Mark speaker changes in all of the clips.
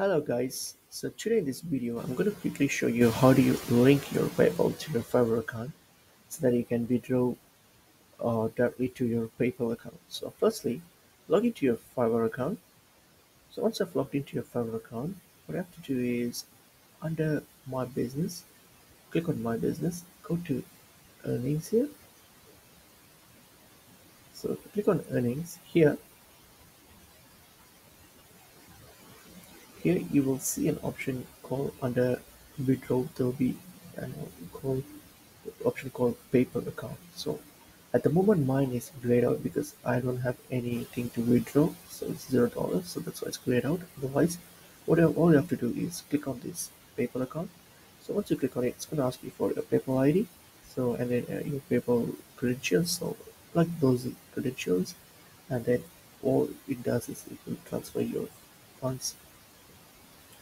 Speaker 1: Hello guys, so today in this video I'm going to quickly show you how do you link your PayPal to your Fiverr account so that you can withdraw uh, directly to your PayPal account. So firstly, log into your Fiverr account. So once I've logged into your Fiverr account, what I have to do is under my business, click on my business, go to earnings here. So click on earnings here Here you will see an option called under withdraw there will be an option called PayPal account. So at the moment mine is grayed out because I don't have anything to withdraw so it's zero dollars so that's why it's grayed out otherwise what you all you have to do is click on this PayPal account so once you click on it it's going to ask you for your PayPal ID so and then uh, your PayPal credentials so like those credentials and then all it does is it will transfer your funds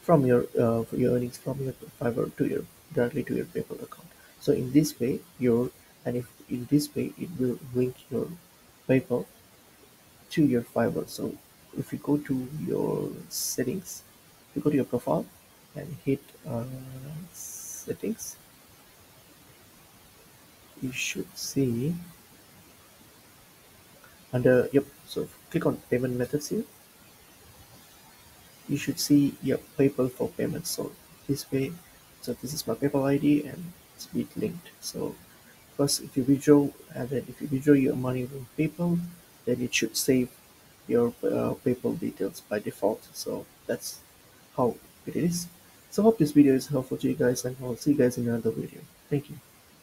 Speaker 1: from your uh, your earnings from your Fiverr to your directly to your PayPal account. So in this way, your and if in this way it will link your PayPal to your Fiverr. So if you go to your settings, you go to your profile and hit uh, settings, you should see under yep. So click on payment methods here you should see your PayPal for payments. So this way, so this is my PayPal ID and it's bit linked. So first, if you withdraw and then if you withdraw your money from PayPal, then it should save your uh, PayPal details by default. So that's how it is. So hope this video is helpful to you guys and I'll see you guys in another video. Thank you.